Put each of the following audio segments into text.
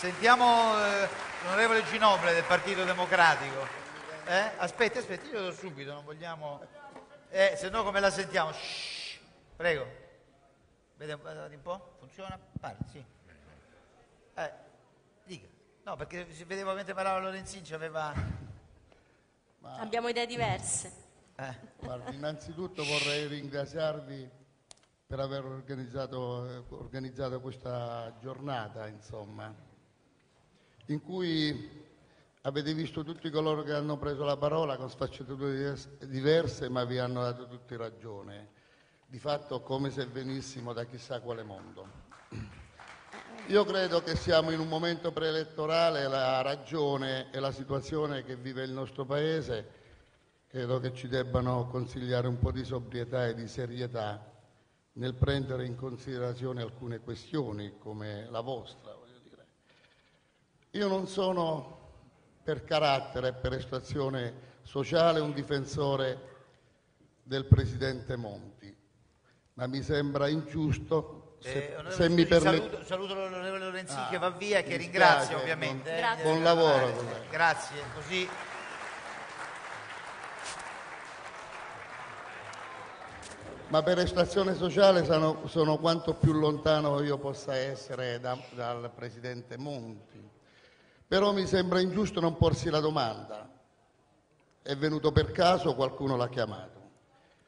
Sentiamo eh, l'onorevole Ginoble del Partito Democratico. Eh? Aspetta, aspetta, io lo do subito, non vogliamo... Eh, se no come la sentiamo? Shhh, prego. Vede un po'? Funziona? Parli, sì. Eh, dica. No, perché si vedeva mentre parlava Lorenzin, ci aveva... Abbiamo idee diverse. Eh. Guardi, innanzitutto vorrei ringraziarvi per aver organizzato, eh, organizzato questa giornata, insomma, in cui avete visto tutti coloro che hanno preso la parola con sfaccettature divers- diverse, ma vi hanno dato tutti ragione, di fatto come se venissimo da chissà quale mondo. Io credo che siamo in un momento preelettorale, la ragione e la situazione che vive il nostro Paese credo che ci debbano consigliare un po' di sobrietà e di serietà nel prendere in considerazione alcune questioni come la vostra. Io non sono per carattere e per estrazione sociale un difensore del Presidente Monti, ma mi sembra ingiusto, se, Eh, se mi permette... saluto, saluto l'onorevole Lorenzin Ah, che va via e che ringrazio ovviamente. buon- eh, buon lavoro, eh. Grazie, così Ma per estrazione sociale sono, sono quanto più lontano io possa essere da- dal Presidente Monti. Però mi sembra ingiusto non porsi la domanda. È venuto per caso, qualcuno l'ha chiamato.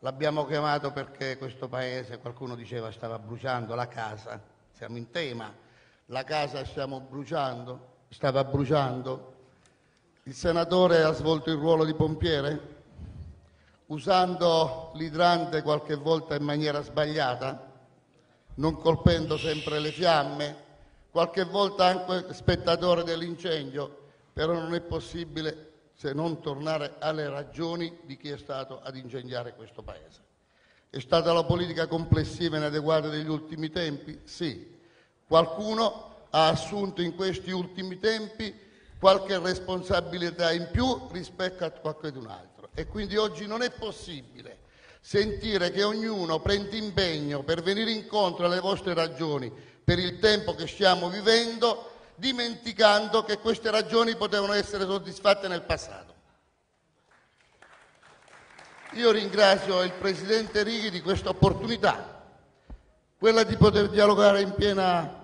L'abbiamo chiamato perché questo paese, qualcuno diceva, stava bruciando la casa. Siamo in tema. La casa stiamo bruciando, stava bruciando. Il senatore ha svolto il ruolo di pompiere? usando l'idrante qualche volta in maniera sbagliata, non colpendo sempre le fiamme, qualche volta anche spettatore dell'incendio, però non è possibile se non tornare alle ragioni di chi è stato ad incendiare questo Paese. È stata la politica complessiva inadeguata degli ultimi tempi? Sì. Qualcuno ha assunto in questi ultimi tempi qualche responsabilità in più rispetto a qualcun altro. E quindi oggi non è possibile sentire che ognuno prende impegno per venire incontro alle vostre ragioni per il tempo che stiamo vivendo, dimenticando che queste ragioni potevano essere soddisfatte nel passato. Io ringrazio il Presidente Righi di questa opportunità, quella di poter dialogare in piena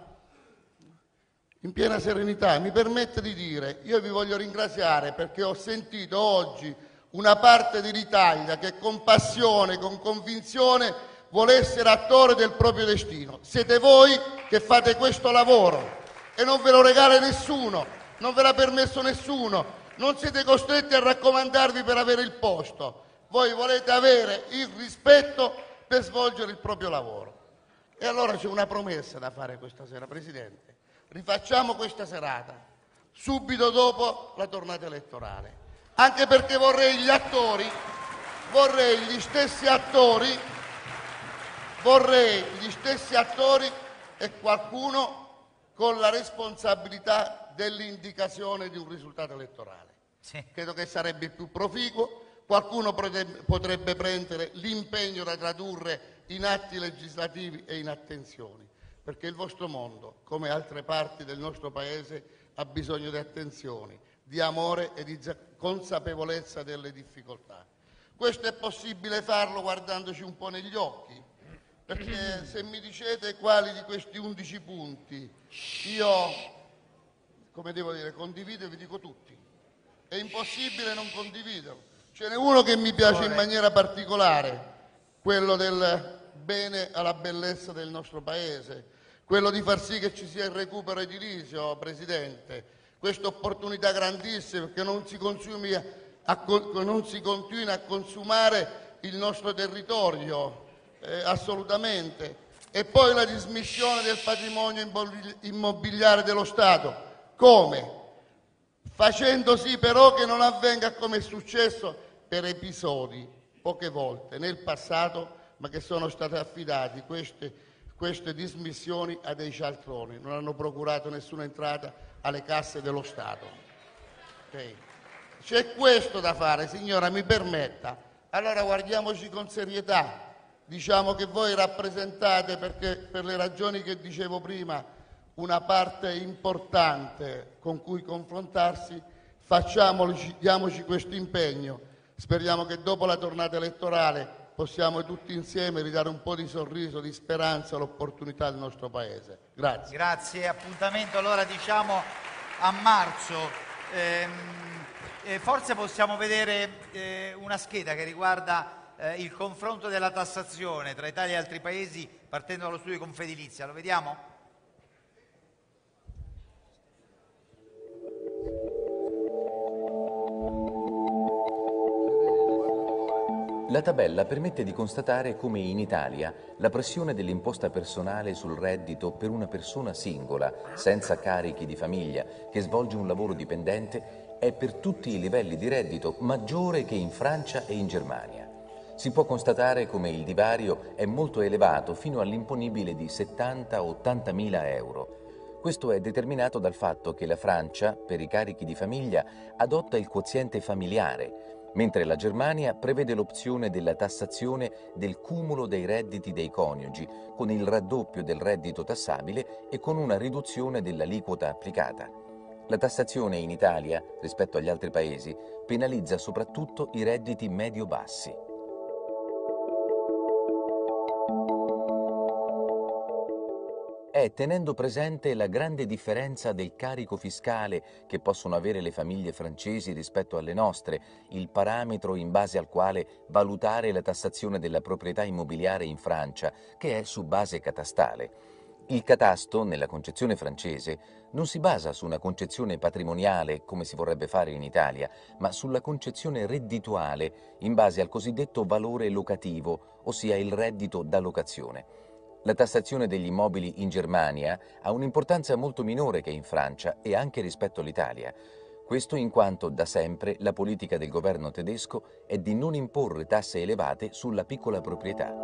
in piena serenità. Mi permette di dire, io vi voglio ringraziare perché ho sentito oggi una parte dell'Italia che con passione, con convinzione vuole essere attore del proprio destino. Siete voi che fate questo lavoro e non ve lo regala nessuno, non ve l'ha permesso nessuno, non siete costretti a raccomandarvi per avere il posto. Voi volete avere il rispetto per svolgere il proprio lavoro. E allora c'è una promessa da fare questa sera, Presidente. Rifacciamo questa serata, subito dopo la tornata elettorale. Anche perché vorrei gli attori, vorrei gli stessi attori, vorrei gli stessi attori e qualcuno con la responsabilità dell'indicazione di un risultato elettorale. sì. Credo che sarebbe più proficuo. Qualcuno potrebbe, prendere l'impegno da tradurre in atti legislativi e in attenzioni, perché il vostro mondo, come altre parti del nostro Paese, ha bisogno di attenzioni, di amore e di za- consapevolezza delle difficoltà. Questo è possibile farlo guardandoci un po' negli occhi, perché se mi dicete quali di questi 11 punti io, come devo dire, condivido, vi dico tutti. È impossibile non condividerlo. Ce n'è uno che mi piace in maniera particolare, quello del bene alla bellezza del nostro paese, quello di far sì che ci sia il recupero edilizio, Presidente, questa opportunità grandissima che non si, consumi a- non si continui a consumare il nostro territorio, eh, assolutamente. E poi la dismissione del patrimonio immobili- immobiliare dello Stato. Come? facendo sì però che non avvenga come è successo per episodi, poche volte nel passato, ma che sono state affidati queste, queste dismissioni a dei cialtroni, non hanno procurato nessuna entrata alle casse dello Stato. Ok? C'è questo da fare, signora, mi permetta. Allora guardiamoci con serietà. Diciamo che voi rappresentate, perché per le ragioni che dicevo prima, una parte importante con cui confrontarsi, facciamoci, diamoci questo impegno. Speriamo che dopo la tornata elettorale possiamo tutti insieme ridare un po' di sorriso, di speranza all'opportunità del nostro Paese. Grazie. Grazie, appuntamento allora diciamo a marzo. Ehm, eh, forse possiamo vedere eh, una scheda che riguarda eh, il confronto della tassazione tra Italia e altri paesi partendo dallo studio di Confedilizia. Lo vediamo? La tabella permette di constatare come in Italia la pressione dell'imposta personale sul reddito per una persona singola, senza carichi di famiglia, che svolge un lavoro dipendente, è per tutti i livelli di reddito maggiore che in Francia e in Germania. Si può constatare come il divario è molto elevato fino all'imponibile di 70-80 mila euro. Questo è determinato dal fatto che la Francia, per i carichi di famiglia, adotta il quoziente familiare, mentre la Germania prevede l'opzione della tassazione del cumulo dei redditi dei coniugi, con il raddoppio del reddito tassabile e con una riduzione dell'aliquota applicata. La tassazione in Italia, rispetto agli altri paesi, penalizza soprattutto i redditi medio-bassi. È tenendo presente la grande differenza del carico fiscale che possono avere le famiglie francesi rispetto alle nostre, il parametro in base al quale valutare la tassazione della proprietà immobiliare in Francia, che è su base catastale. Il catasto, nella concezione francese, non si basa su una concezione patrimoniale come si vorrebbe fare in Italia, ma sulla concezione reddituale in base al cosiddetto valore locativo, ossia il reddito da locazione. La tassazione degli immobili in Germania ha un'importanza molto minore che in Francia e anche rispetto all'Italia. Questo in quanto da sempre la politica del governo tedesco è di non imporre tasse elevate sulla piccola proprietà.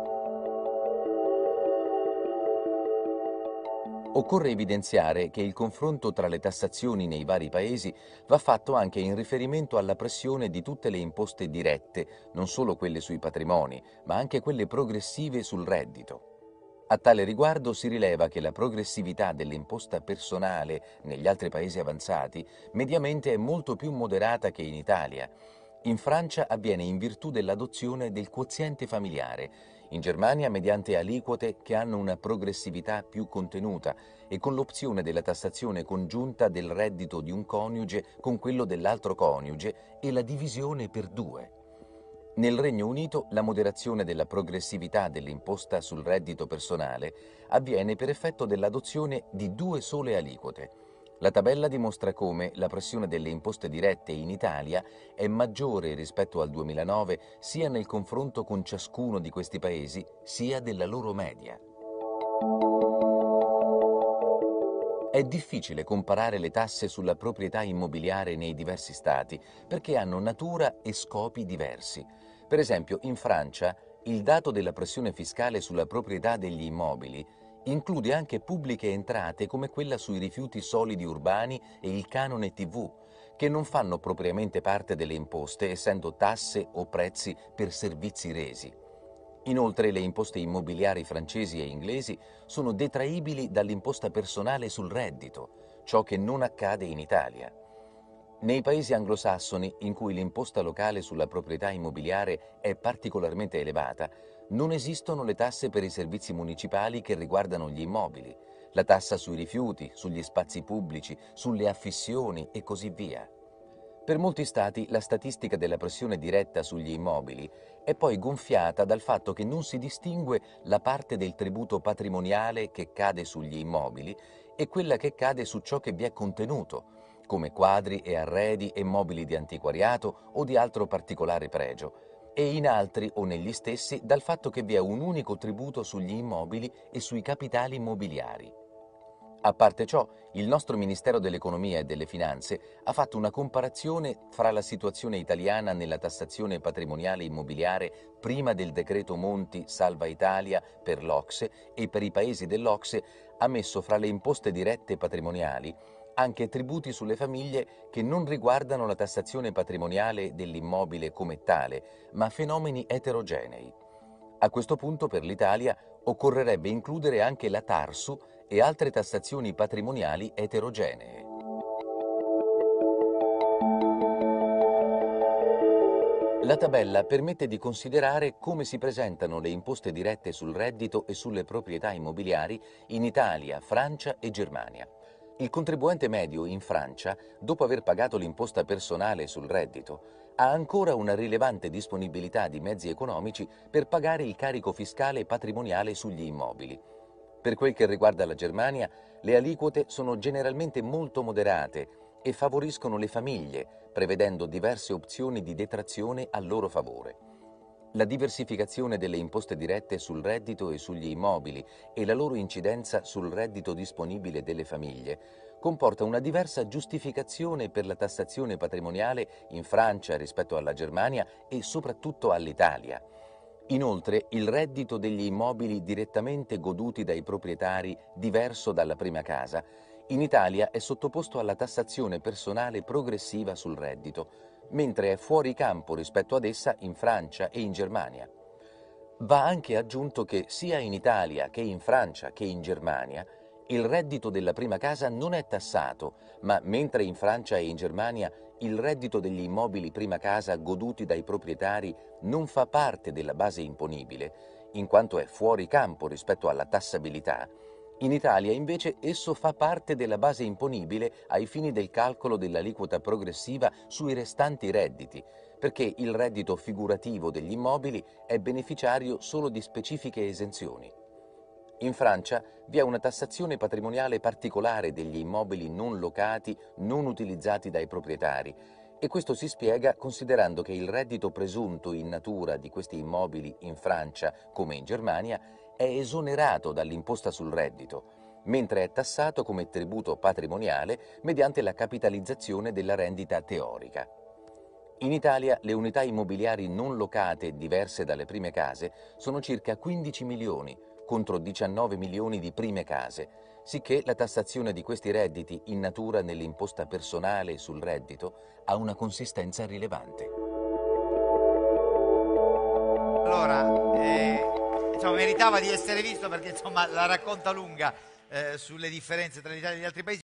Occorre evidenziare che il confronto tra le tassazioni nei vari paesi va fatto anche in riferimento alla pressione di tutte le imposte dirette, non solo quelle sui patrimoni, ma anche quelle progressive sul reddito. A tale riguardo si rileva che la progressività dell'imposta personale negli altri paesi avanzati mediamente è molto più moderata che in Italia. In Francia avviene in virtù dell'adozione del quoziente familiare, in Germania mediante aliquote che hanno una progressività più contenuta e con l'opzione della tassazione congiunta del reddito di un coniuge con quello dell'altro coniuge e la divisione per due. Nel Regno Unito la moderazione della progressività dell'imposta sul reddito personale avviene per effetto dell'adozione di due sole aliquote. La tabella dimostra come la pressione delle imposte dirette in Italia è maggiore rispetto al 2009 sia nel confronto con ciascuno di questi paesi sia della loro media. È difficile comparare le tasse sulla proprietà immobiliare nei diversi stati perché hanno natura e scopi diversi. Per esempio, in Francia il dato della pressione fiscale sulla proprietà degli immobili include anche pubbliche entrate come quella sui rifiuti solidi urbani e il canone TV, che non fanno propriamente parte delle imposte, essendo tasse o prezzi per servizi resi. Inoltre le imposte immobiliari francesi e inglesi sono detraibili dall'imposta personale sul reddito, ciò che non accade in Italia. Nei paesi anglosassoni, in cui l'imposta locale sulla proprietà immobiliare è particolarmente elevata, non esistono le tasse per i servizi municipali che riguardano gli immobili, la tassa sui rifiuti, sugli spazi pubblici, sulle affissioni e così via. Per molti stati la statistica della pressione diretta sugli immobili è poi gonfiata dal fatto che non si distingue la parte del tributo patrimoniale che cade sugli immobili e quella che cade su ciò che vi è contenuto, come quadri e arredi e mobili di antiquariato o di altro particolare pregio, e in altri o negli stessi dal fatto che vi è un unico tributo sugli immobili e sui capitali immobiliari. A parte ciò, il nostro Ministero dell'Economia e delle Finanze ha fatto una comparazione fra la situazione italiana nella tassazione patrimoniale immobiliare prima del decreto Monti Salva Italia per l'Ocse e per i paesi dell'Ocse ha messo fra le imposte dirette patrimoniali anche tributi sulle famiglie che non riguardano la tassazione patrimoniale dell'immobile come tale, ma fenomeni eterogenei. A questo punto per l'Italia occorrerebbe includere anche la Tarsu e altre tassazioni patrimoniali eterogenee. La tabella permette di considerare come si presentano le imposte dirette sul reddito e sulle proprietà immobiliari in Italia, Francia e Germania. Il contribuente medio in Francia, dopo aver pagato l'imposta personale sul reddito, ha ancora una rilevante disponibilità di mezzi economici per pagare il carico fiscale patrimoniale sugli immobili. Per quel che riguarda la Germania, le aliquote sono generalmente molto moderate e favoriscono le famiglie, prevedendo diverse opzioni di detrazione a loro favore. La diversificazione delle imposte dirette sul reddito e sugli immobili e la loro incidenza sul reddito disponibile delle famiglie comporta una diversa giustificazione per la tassazione patrimoniale in Francia rispetto alla Germania e soprattutto all'Italia. Inoltre, il reddito degli immobili direttamente goduti dai proprietari, diverso dalla prima casa, in Italia è sottoposto alla tassazione personale progressiva sul reddito, mentre è fuori campo rispetto ad essa in Francia e in Germania. Va anche aggiunto che sia in Italia che in Francia che in Germania il reddito della prima casa non è tassato, ma mentre in Francia e in Germania il reddito degli immobili prima casa goduti dai proprietari non fa parte della base imponibile, in quanto è fuori campo rispetto alla tassabilità, in Italia invece esso fa parte della base imponibile ai fini del calcolo dell'aliquota progressiva sui restanti redditi, perché il reddito figurativo degli immobili è beneficiario solo di specifiche esenzioni. In Francia vi è una tassazione patrimoniale particolare degli immobili non locati, non utilizzati dai proprietari, e questo si spiega considerando che il reddito presunto in natura di questi immobili in Francia, come in Germania, è esonerato dall'imposta sul reddito, mentre è tassato come tributo patrimoniale mediante la capitalizzazione della rendita teorica. In Italia le unità immobiliari non locate diverse dalle prime case sono circa 15 milioni contro 19 milioni di prime case, sicché la tassazione di questi redditi in natura nell'imposta personale sul reddito ha una consistenza rilevante. Allora, eh insomma, meritava di essere visto perché insomma, la racconta lunga eh, sulle differenze tra l'Italia e gli altri paesi.